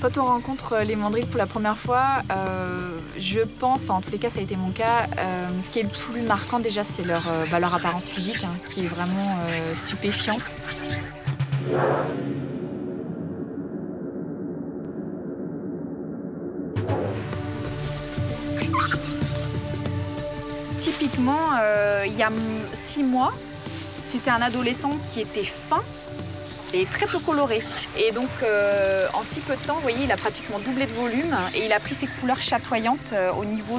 Quand on rencontre les mandrilles pour la première fois, euh, je pense, enfin en tous les cas ça a été mon cas, euh, ce qui est le plus marquant déjà c'est leur, euh, bah, leur apparence physique hein, qui est vraiment stupéfiante. Typiquement, il y a six mois, c'était un adolescent qui était fin, et très peu coloré. Et donc, euh, en si peu de temps, vous voyez, il a pratiquement doublé de volume et il a pris ses couleurs chatoyantes euh, au niveau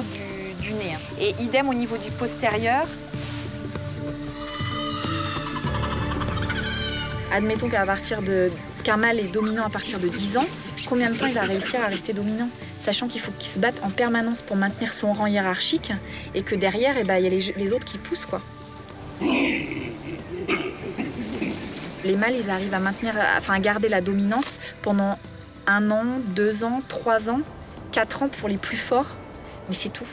du, nez. Et idem au niveau du postérieur. Admettons qu'à partir de qu'un mâle est dominant à partir de 10 ans, combien de temps il va réussir à rester dominant? Sachant qu'il faut qu'il se batte en permanence pour maintenir son rang hiérarchique et que derrière, eh ben, il y a les, les autres qui poussent. quoi. Les mâles, ils arrivent à maintenir, enfin à garder la dominance pendant un an, deux ans, trois ans, quatre ans pour les plus forts, mais c'est tout.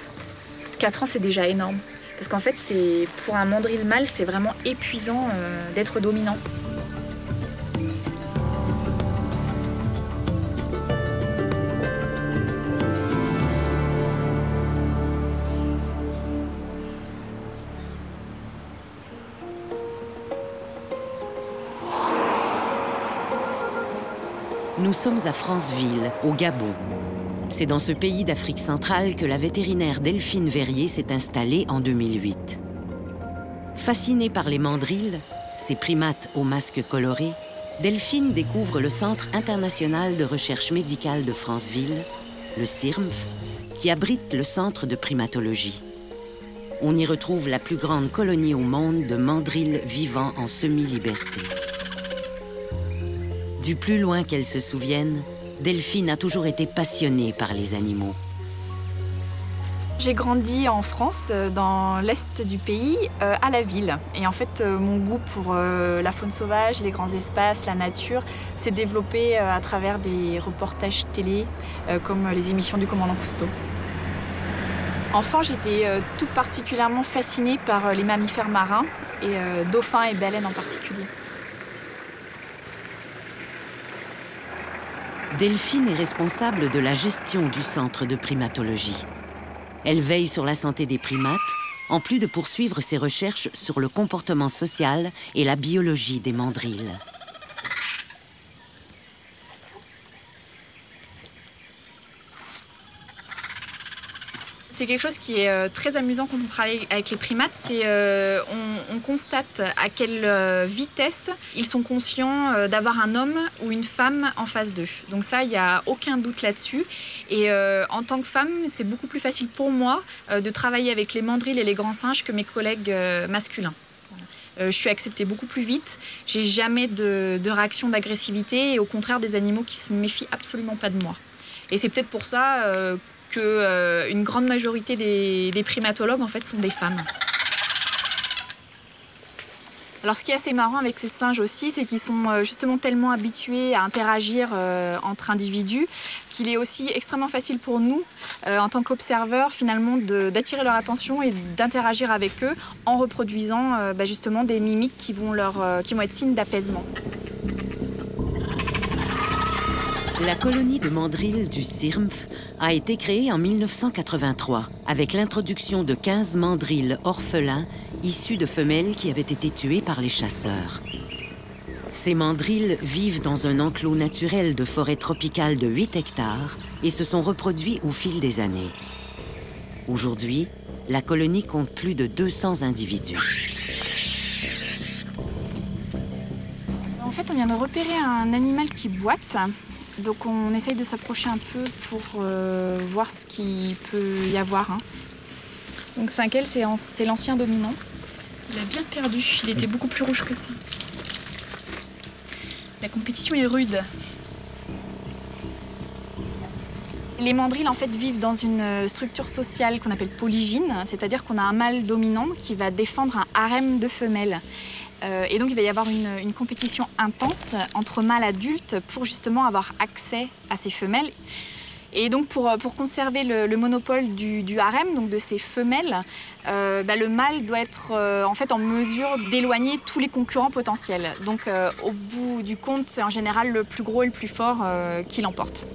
Quatre ans, c'est déjà énorme. Parce qu'en fait, c'est pour un mandril mâle, c'est vraiment épuisant euh, d'être dominant. Nous sommes à Franceville, au Gabon. C'est dans ce pays d'Afrique centrale que la vétérinaire Delphine Verrier s'est installée en 2008. Fascinée par les mandrilles, ces primates aux masques colorés, Delphine découvre le Centre international de recherche médicale de Franceville, le CIRMF, qui abrite le centre de primatologie. On y retrouve la plus grande colonie au monde de mandrilles vivant en semi-liberté. Du plus loin qu'elle se souvienne, Delphine a toujours été passionnée par les animaux. J'ai grandi en France, euh, dans l'est du pays, euh, à la ville. Et en fait, euh, mon goût pour la faune sauvage, les grands espaces, la nature, s'est développé à travers des reportages télé, comme les émissions du commandant Cousteau. Enfant, j'étais tout particulièrement fascinée par les mammifères marins, et dauphins et baleines en particulier. Delphine est responsable de la gestion du centre de primatologie. Elle veille sur la santé des primates, en plus de poursuivre ses recherches sur le comportement social et la biologie des mandrilles. C'est quelque chose qui est euh, très amusant quand on travaille avec les primates. C'est euh, on, constate à quelle euh, vitesse ils sont conscients d'avoir un homme ou une femme en face d'eux. Donc ça, il n'y a aucun doute là-dessus. Et en tant que femme, c'est beaucoup plus facile pour moi de travailler avec les mandrilles et les grands singes que mes collègues masculins. je suis acceptée beaucoup plus vite. J'ai jamais de, de réaction d'agressivité et au contraire des animaux qui se méfient absolument pas de moi. Et c'est peut-être pour ça qu'une euh, grande majorité des, primatologues en fait sont des femmes. Alors ce qui est assez marrant avec ces singes aussi, c'est qu'ils sont euh, justement tellement habitués à interagir euh, entre individus qu'il est aussi extrêmement facile pour nous, en tant qu'observateurs, finalement, d'attirer leur attention et d'interagir avec eux en reproduisant bah, justement des mimiques qui vont, qui vont être signes d'apaisement. La colonie de mandrilles du CIRMF a été créée en 1983 avec l'introduction de 15 mandrilles orphelins issus de femelles qui avaient été tuées par les chasseurs. Ces mandrilles vivent dans un enclos naturel de forêt tropicale de 8 hectares et se sont reproduits au fil des années. Aujourd'hui, la colonie compte plus de 200 individus. En fait, on vient de repérer un animal qui boite. Donc on essaye de s'approcher un peu pour euh, voir ce qu'il peut y avoir. Hein. Donc Cinquel, c'est l'ancien dominant. Il a bien perdu, il était beaucoup plus rouge que ça. La compétition est rude. Les mandrilles en fait vivent dans une structure sociale qu'on appelle polygyne, c'est-à-dire qu'on a un mâle dominant qui va défendre un harem de femelles. Euh, et donc il va y avoir une, compétition intense entre mâles adultes pour justement avoir accès à ces femelles. Et donc pour, pour conserver le, monopole du, harem, donc de ces femelles, euh, bah, le mâle doit être euh, en fait en mesure d'éloigner tous les concurrents potentiels. Donc au bout du compte, c'est en général le plus gros et le plus fort qui l'emporte.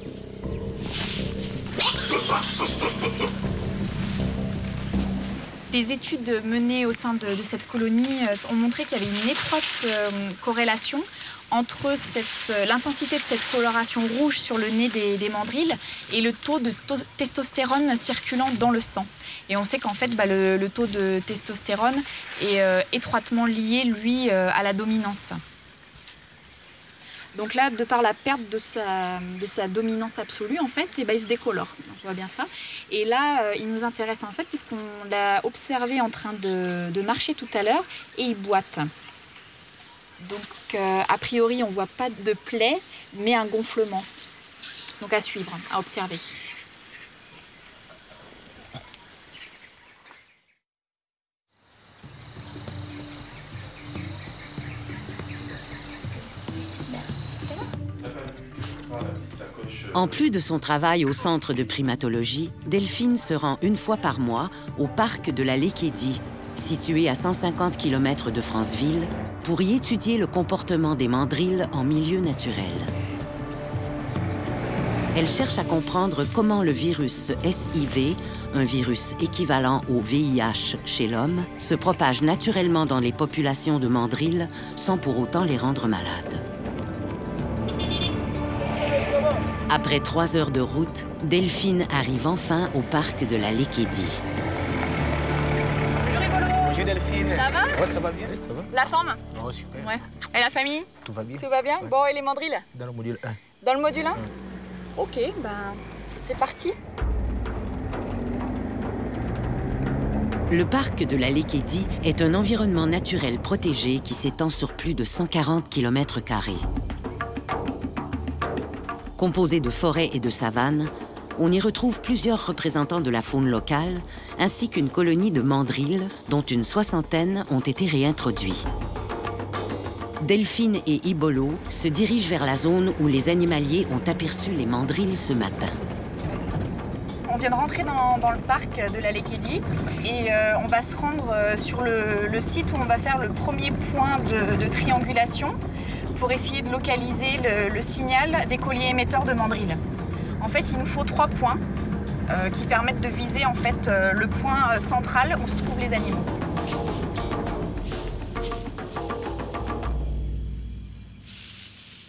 Des études menées au sein de, cette colonie euh, ont montré qu'il y avait une étroite euh, corrélation entre euh, l'intensité de cette coloration rouge sur le nez des, mandrilles et le taux de testostérone circulant dans le sang. Et on sait qu'en fait, bah, le, taux de testostérone est étroitement lié, lui, à la dominance. Donc là, de par la perte de sa, dominance absolue, en fait, et eh ben, il se décolore. on voit bien ça. Et là, euh, il nous intéresse en fait puisqu'on l'a observé en train de, marcher tout à l'heure et il boite. Donc euh, a priori, on ne voit pas de plaie, mais un gonflement. Donc à suivre, à observer. En plus de son travail au centre de primatologie, Delphine se rend une fois par mois au parc de la Lékédie, situé à 150 km de Franceville, pour y étudier le comportement des mandrilles en milieu naturel. Elle cherche à comprendre comment le virus SIV, un virus équivalent au VIH chez l'homme, se propage naturellement dans les populations de mandrilles sans pour autant les rendre malades. Après trois heures de route, Delphine arrive enfin au parc de la Lékédie. Bonjour Delphine. Ça va Ouais, ça va bien, ça va. La forme Oh, super. Ouais. Et la famille Tout va bien. Tout va bien Bon, et les mandrilles Dans le module 1. Dans le module 1 Ok, ben, c'est parti. Le parc de la Lékédie est un environnement naturel protégé qui s'étend sur plus de 140 km. Composé de forêts et de savanes, on y retrouve plusieurs représentants de la faune locale, ainsi qu'une colonie de mandrilles, dont une soixantaine ont été réintroduits. Delphine et Ibolo se dirigent vers la zone où les animaliers ont aperçu les mandrilles ce matin. On vient de rentrer dans, le parc de la Lékédie et euh, on va se rendre euh, sur le, site où on va faire le premier point de triangulation pour essayer de localiser le, signal des colliers émetteurs de mandrilles. En fait, il nous faut trois points euh, qui permettent de viser en fait, euh, le point euh, central où se trouvent les animaux.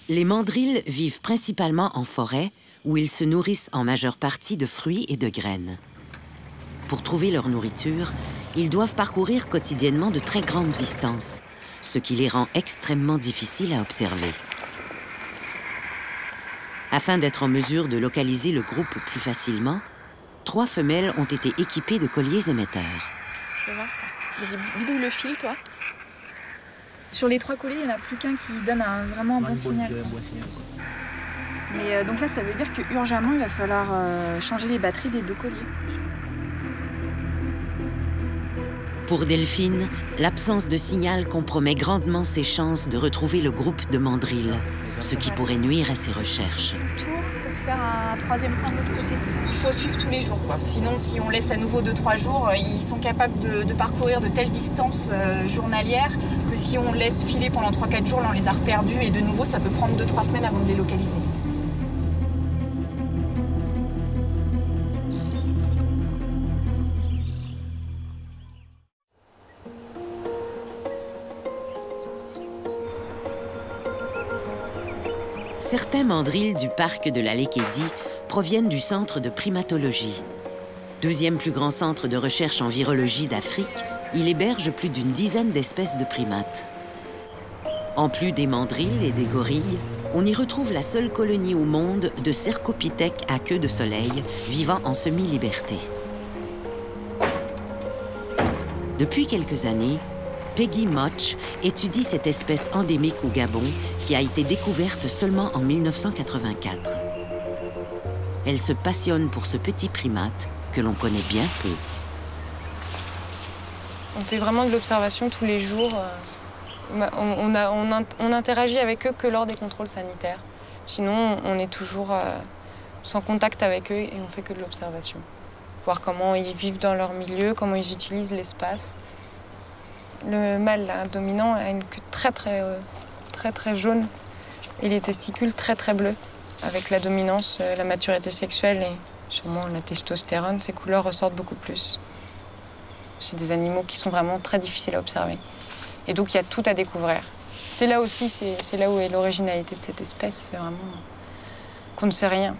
Les mandrilles vivent principalement en forêt, où ils se nourrissent en majeure partie de fruits et de graines. Pour trouver leur nourriture, ils doivent parcourir quotidiennement de très grandes distances, ce qui les rend extrêmement difficiles à observer. Afin d'être en mesure de localiser le groupe plus facilement, trois femelles ont été équipées de colliers émetteurs. Je vais Vas-y, bidouille le fil, toi. Sur les trois colliers, il n'y en a plus qu'un qui donne un, vraiment un bon, signal. Mais euh, donc là, ça veut dire qu'urgemment, il va falloir euh, changer les batteries des deux colliers. Pour Delphine, l'absence de signal compromet grandement ses chances de retrouver le groupe de mandrilles, ce qui pourrait nuire à ses recherches. Tour pour faire un troisième point de l'autre côté. Il faut suivre tous les jours. Sinon, si on laisse à nouveau 2-3 jours, euh, ils sont capables de, parcourir de telles distances euh, journalières que si on laisse filer pendant 3-4 jours, là, on les a reperdus et de nouveau, ça peut prendre 2-3 semaines avant de les localiser. Certains mandrilles du parc de la Lékédie proviennent du centre de primatologie. Deuxième plus grand centre de recherche en virologie d'Afrique, il héberge plus d'une dizaine d'espèces de primates. En plus des mandrilles et des gorilles, on y retrouve la seule colonie au monde de cercopithèques à queue de soleil vivant en semi-liberté. Depuis quelques années, Peggy Motch étudie cette espèce endémique au Gabon qui a été découverte seulement en 1984. Elle se passionne pour ce petit primate que l'on connaît bien peu. On fait vraiment de l'observation tous les jours. Euh, on, interagit avec eux que lors des contrôles sanitaires. Sinon, on est toujours euh, sans contact avec eux et on fait que de l'observation. Voir comment ils vivent dans leur milieu, comment ils utilisent l'espace. Le mâle dominant a une queue très très euh, très très jaune et les testicules très très bleus, avec la dominance, euh, la maturité sexuelle et sûrement la testostérone, ces couleurs ressortent beaucoup plus. C'est des animaux qui sont vraiment très difficiles à observer. Et donc il y a tout à découvrir. C'est là aussi, c'est là où est l'originalité de cette espèce, c'est vraiment qu'on ne sait rien.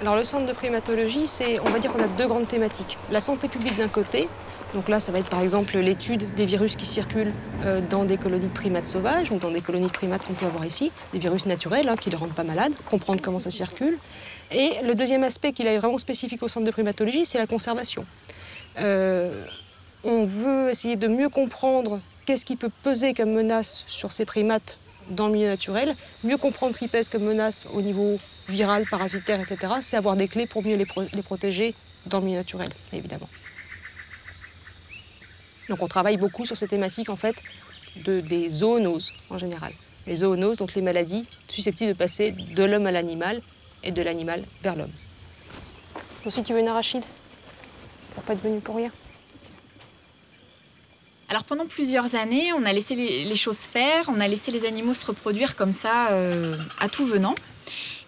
Alors le centre de primatologie, c'est, on va dire qu'on a deux grandes thématiques. La santé publique d'un côté, donc là ça va être par exemple l'étude des virus qui circulent euh, dans des colonies de primates sauvages ou dans des colonies de primates qu'on peut avoir ici, des virus naturels hein, qui ne rendent pas malades, comprendre comment ça circule. Et le deuxième aspect qui est vraiment spécifique au centre de primatologie, c'est la conservation. Euh, on veut essayer de mieux comprendre qu'est-ce qui peut peser comme menace sur ces primates dans le milieu naturel, mieux comprendre ce qui pèse comme menace au niveau viral, parasitaire, etc. C'est avoir des clés pour mieux les, protéger dans le milieu naturel, évidemment. Donc on travaille beaucoup sur ces thématiques en fait de, des zoonoses en général. Les zoonoses, donc les maladies susceptibles de passer de l'homme à l'animal et de l'animal vers l'homme. Si tu veux une arachide, pour pas être venu pour rien? Alors pendant plusieurs années, on a laissé les, choses faire, on a laissé les animaux se reproduire comme ça euh, à tout venant.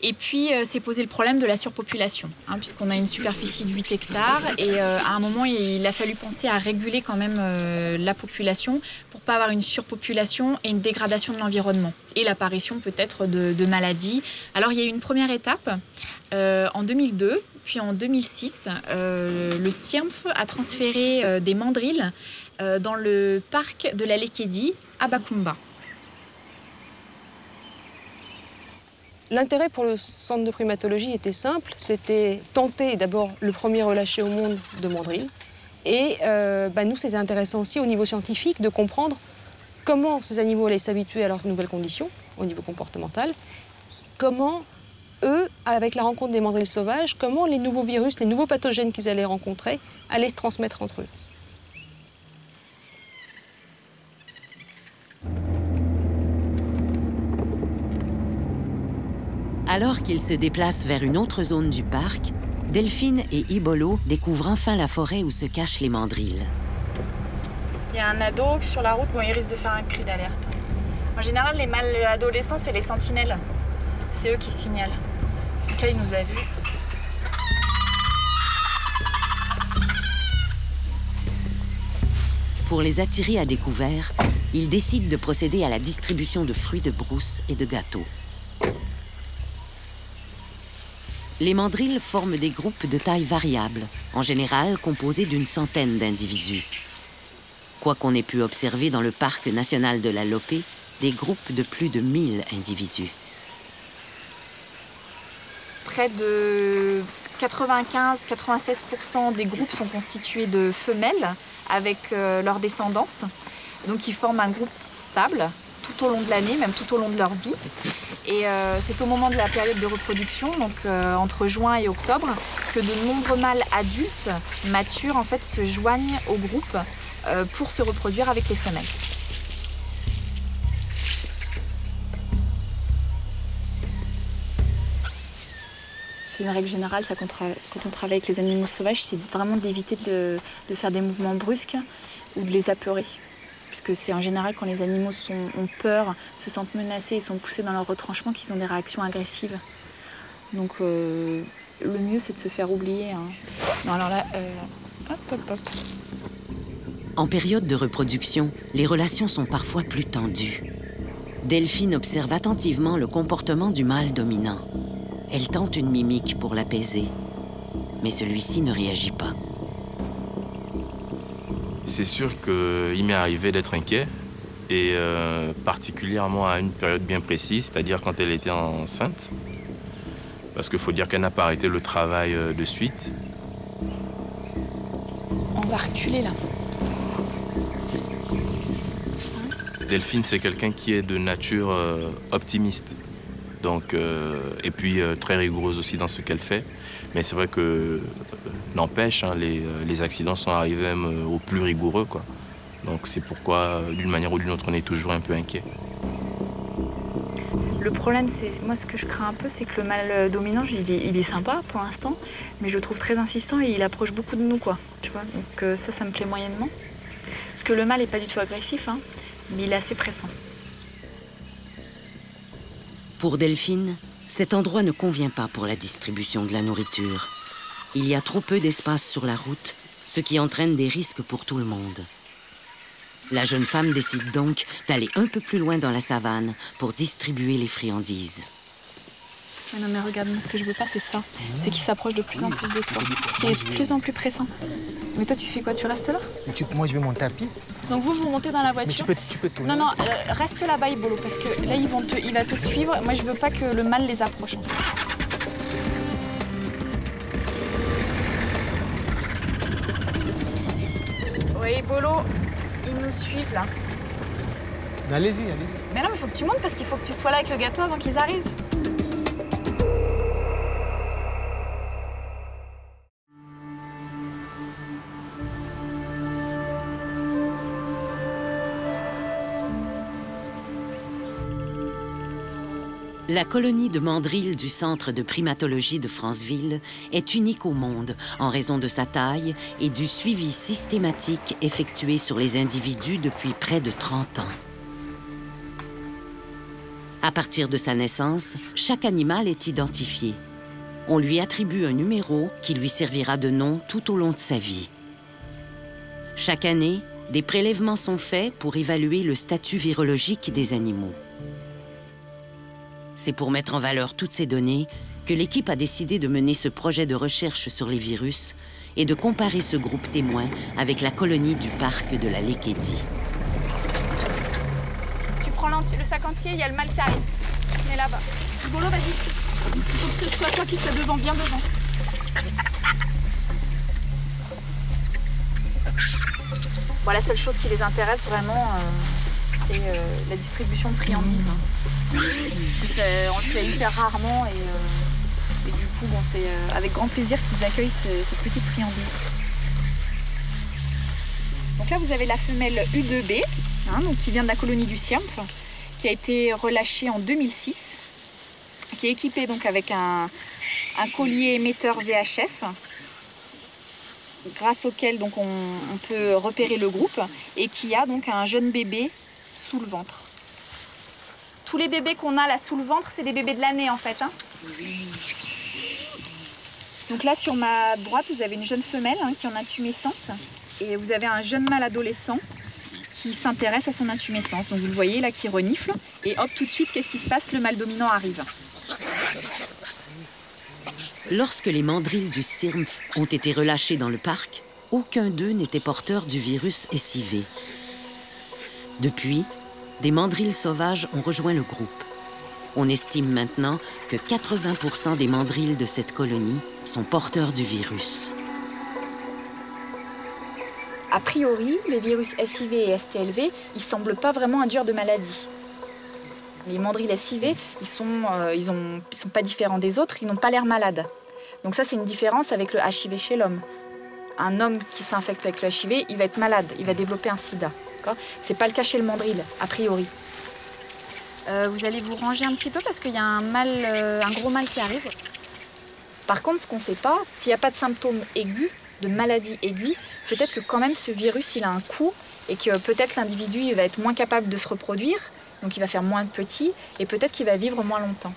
Et puis euh, posé le problème de la surpopulation, hein, puisqu'on a une superficie de 8 hectares et euh, à un moment il a fallu penser à réguler quand même la population pour pas avoir une surpopulation et une dégradation de l'environnement et l'apparition peut-être de, de, maladies. Alors il y a eu une première étape en 2002, puis en 2006, le CIRMF a transféré des mandrilles euh, dans le parc de la Lekedi à Bakumba. L'intérêt pour le centre de primatologie était simple, c'était tenter d'abord le premier relâché au monde de mandrilles. Et euh, bah, nous, c'était intéressant aussi au niveau scientifique de comprendre comment ces animaux allaient s'habituer à leurs nouvelles conditions au niveau comportemental, comment eux, avec la rencontre des mandrilles sauvages, comment les nouveaux virus, les nouveaux pathogènes qu'ils allaient rencontrer allaient se transmettre entre eux. Alors qu'ils se déplacent vers une autre zone du parc, Delphine et Ibolo découvrent enfin la forêt où se cachent les mandrilles. Il y a un ado sur la route, bon, il risque de faire un cri d'alerte. En général, les mâles adolescents, c'est les sentinelles. C'est eux qui signalent. Donc là, il nous a vus. Pour les attirer à découvert, ils décident de procéder à la distribution de fruits de brousse et de gâteaux. Les mandrilles forment des groupes de taille variable, en général composés d'une centaine d'individus. Quoi qu'on ait pu observer dans le parc national de la Lopé, des groupes de plus de 1000 individus. Près de 95-96% des groupes sont constitués de femelles avec euh, leur descendance. Donc ils forment un groupe stable tout au long de l'année, même tout au long de leur vie. Et euh, c'est au moment de la période de reproduction, donc euh, entre juin et octobre, que de nombreux mâles adultes matures en fait se joignent au groupe euh, pour se reproduire avec les femelles. C'est une règle générale, ça, quand, on travaille avec les animaux sauvages, c'est vraiment d'éviter de faire des mouvements brusques ou de les apeurer puisque c'est en général quand les animaux ont peur, se sentent menacés et sont poussés dans leur retranchement qu'ils ont des réactions agressives. Donc euh, le mieux c'est de se faire oublier. Hein. Alors là, euh, hop, hop, hop. En période de reproduction, les relations sont parfois plus tendues. Delphine observe attentivement le comportement du mâle dominant. Elle tente une mimique pour l'apaiser, mais celui-ci ne réagit pas. C'est sûr qu'il m'est arrivé d'être inquiet, et euh, particulièrement à une période bien précise, c'est-à-dire quand elle était enceinte. Parce qu'il faut dire qu'elle n'a pas arrêté le travail euh, de suite. On va reculer là. Delphine, c'est quelqu'un qui est de nature euh, optimiste. Donc, et puis très rigoureuse aussi dans ce qu'elle fait. Mais c'est vrai que N'empêche, hein, euh, les, accidents sont arrivés même euh, au plus rigoureux. Quoi. Donc c'est pourquoi, euh, d'une manière ou d'une autre, on est toujours un peu inquiet. Le problème, c'est moi ce que je crains un peu, c'est que le mâle dominant, il est, il est, sympa pour l'instant, mais je le trouve très insistant et il approche beaucoup de nous, quoi. Tu vois Donc ça, ça me plaît moyennement. Parce que le mâle n'est pas du tout agressif, hein, mais il est assez pressant. Pour Delphine, Cet endroit ne convient pas pour la distribution de la nourriture. Il y a trop peu d'espace sur la route, ce qui entraîne des risques pour tout le monde. La jeune femme décide donc d'aller un peu plus loin dans la savane pour distribuer les friandises. non mais regarde, moi ce que je veux pas c'est ça. C'est qu'il s'approche de plus en plus de toi. Qu'il est de plus en plus pressant. Mais toi tu fais quoi? Tu restes là? Moi je vais mon tapis. Donc vous, vous montez dans la voiture tu peux, tu peux tourner. Non, non, euh, reste là-bas Ibolo, parce que là ils vont te, il va te suivre. Moi je veux pas que le mal les approche en fait. Oui, Bolo, ils nous suivent là. Allez-y, allez-y. Mais non, mais faut que tu montes parce qu'il faut que tu sois là avec le gâteau avant qu'ils arrivent. La colonie de mandrilles du Centre de primatologie de Franceville est unique au monde en raison de sa taille et du suivi systématique effectué sur les individus depuis près de 30 ans. À partir de sa naissance, chaque animal est identifié. On lui attribue un numéro qui lui servira de nom tout au long de sa vie. Chaque année, des prélèvements sont faits pour évaluer le statut virologique des animaux. C'est pour mettre en valeur toutes ces données que l'équipe a décidé de mener ce projet de recherche sur les virus et de comparer ce groupe témoin avec la colonie du parc de la Lékédie. Tu prends le sac entier, il y a le mal qui arrive. Mais là-bas. Bolo, vas-y. Faut que ce soit toi qui sois devant, bien devant. Bon, la seule chose qui les intéresse vraiment, euh, c'est euh, la distribution de friandises. Parce que on le fait hyper rarement et, euh, du coup, bon, c'est euh, avec grand plaisir qu'ils accueillent cette petite friandise. Donc là, vous avez la femelle U2B, hein, donc, qui vient de la colonie du Siamph, qui a été relâchée en 2006, qui est équipée donc avec un, collier émetteur VHF, grâce auquel donc on, on peut repérer le groupe, et qui a donc un jeune bébé sous le ventre. Tous les bébés qu'on a là sous le ventre, c'est des bébés de l'année en fait. Hein. Donc là sur ma droite, vous avez une jeune femelle hein, qui en intumescence et vous avez un jeune mâle adolescent qui s'intéresse à son intumescence. Donc vous le voyez là qui renifle et hop tout de suite qu'est-ce qui se passe? Le mâle dominant arrive. Lorsque les mandrilles du CIRMF ont été relâchés dans le parc, aucun d'eux n'était porteur du virus SIV. Depuis, des mandrilles sauvages ont rejoint le groupe. On estime maintenant que 80% des mandrilles de cette colonie sont porteurs du virus. A priori, les virus SIV et STLV, ils semblent pas vraiment induire de maladie. Les mandrilles SIV, ils sont, euh, ils sont pas différents des autres, ils n'ont pas l'air malades. Donc ça, c'est une différence avec le HIV chez l'homme. Un homme qui s'infecte avec le HIV, il va être malade, il va développer un sida. C'est pas le cas chez le mandrill, a priori. Euh, vous allez vous ranger un petit peu parce qu'il y a un, mal, euh, un gros mal qui arrive. Par contre, ce qu'on ne sait pas, s'il n'y a pas de symptômes aigus, de maladie aiguë, peut-être que quand même ce virus, il a un coût et que peut-être l'individu va être moins capable de se reproduire, donc il va faire moins de petits et peut-être qu'il va vivre moins longtemps.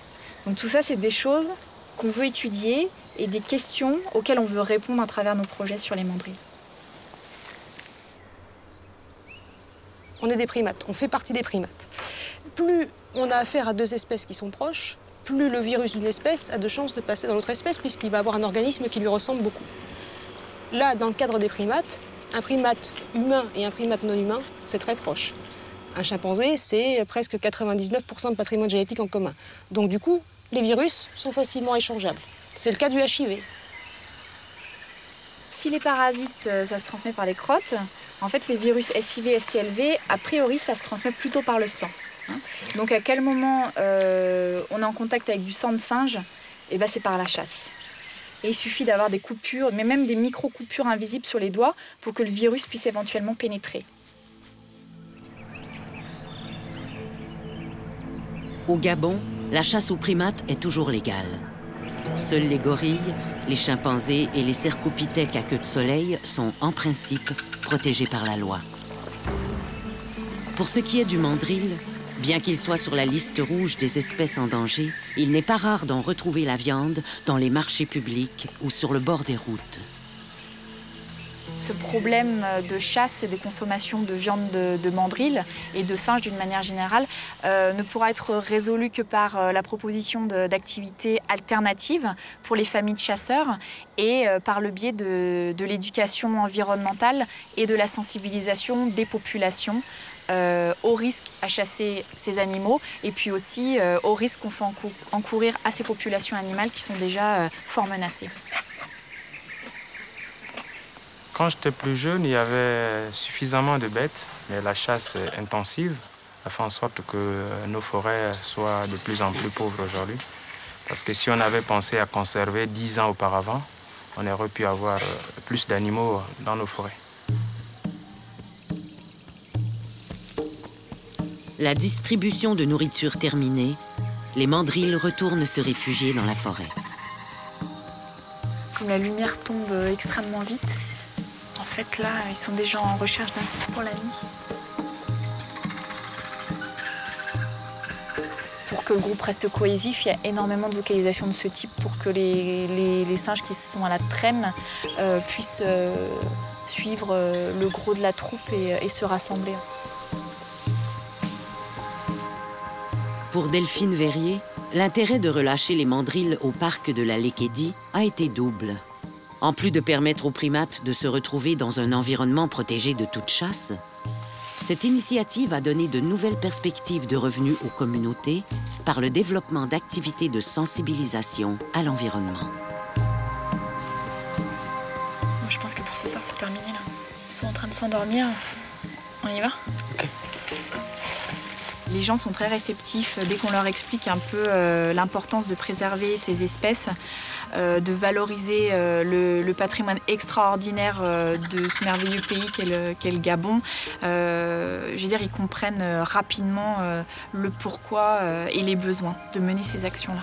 Donc tout ça, c'est des choses qu'on veut étudier et des questions auxquelles on veut répondre à travers nos projets sur les mandrilles. On est des primates, on fait partie des primates. Plus on a affaire à deux espèces qui sont proches, plus le virus d'une espèce a de chances de passer dans l'autre espèce puisqu'il va avoir un organisme qui lui ressemble beaucoup. Là, dans le cadre des primates, un primate humain et un primate non humain, c'est très proche. Un chimpanzé, c'est presque 99% de patrimoine génétique en commun. Donc du coup, les virus sont facilement échangeables. C'est le cas du HIV. Si les parasites, euh, ça se transmet par les crottes, en fait, les virus SIV STLV, a priori, ça se transmet plutôt par le sang. Hein. Donc, à quel moment euh, on est en contact avec du sang de singe Eh ben, c'est par la chasse. Et il suffit d'avoir des coupures, mais même des micro-coupures invisibles sur les doigts pour que le virus puisse éventuellement pénétrer. Au Gabon, la chasse aux primates est toujours légale. Seuls les gorilles, les chimpanzés et les cercopithèques à queue de soleil sont, en principe, protégés par la loi. Pour ce qui est du mandrill, Bien qu'il soit sur la liste rouge des espèces en danger, il n'est pas rare d'en retrouver la viande dans les marchés publics ou sur le bord des routes. Ce problème de chasse et de consommation de viande de, de mandrill et de singes d'une manière générale euh, ne pourra être résolu que par euh, la proposition d'activités alternatives pour les familles de chasseurs et euh, par le biais de, l'éducation environnementale et de la sensibilisation des populations euh, au risque à chasser ces animaux et puis aussi euh, au risque qu'on fait encou encourir à ces populations animales qui sont déjà euh, fort menacées. Quand j'étais plus jeune, il y avait suffisamment de bêtes, mais la chasse intensive a fait en sorte que nos forêts soient de plus en plus pauvres aujourd'hui. Parce que si on avait pensé à conserver 10 ans auparavant, on aurait pu avoir plus d'animaux dans nos forêts. La distribution de nourriture terminée, les mandrilles retournent se réfugier dans la forêt. Comme la lumière tombe extrêmement vite, fait là, ils sont déjà en recherche d'un site pour la nuit. Pour que le groupe reste cohésif, il y a énormément de vocalisation de ce type pour que les, les, les singes qui sont à la traîne euh, puissent euh, suivre euh, le gros de la troupe et, et se rassembler. Pour Delphine Verrier, l'intérêt de relâcher les mandrilles au parc de la Lékédie a été double. En plus de permettre aux primates de se retrouver dans un environnement protégé de toute chasse, cette initiative a donné de nouvelles perspectives de revenus aux communautés par le développement d'activités de sensibilisation à l'environnement. Je pense que pour ce soir, c'est terminé là. Ils sont en train de s'endormir. On y va. Les gens sont très réceptifs dès qu'on leur explique un peu euh, l'importance de préserver ces espèces, de valoriser euh, le, patrimoine extraordinaire euh, de ce merveilleux pays qu'est qu le, Gabon. Euh, je veux dire, ils comprennent rapidement le pourquoi et les besoins de mener ces actions-là.